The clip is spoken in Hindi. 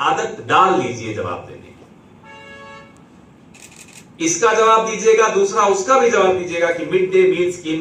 आदत डाल लीजिए जवाब देने की। इसका जवाब दीजिएगा, दूसरा उसका भी जवाब दीजिएगा कि मिड डे मील स्कीम